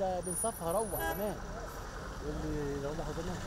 ده بنصفها روح كمان. اللي لو ده حضرناها